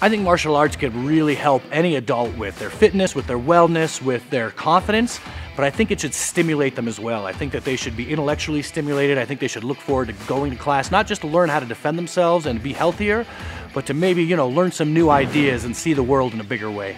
I think martial arts could really help any adult with their fitness, with their wellness, with their confidence, but I think it should stimulate them as well. I think that they should be intellectually stimulated. I think they should look forward to going to class, not just to learn how to defend themselves and be healthier, but to maybe, you know, learn some new ideas and see the world in a bigger way.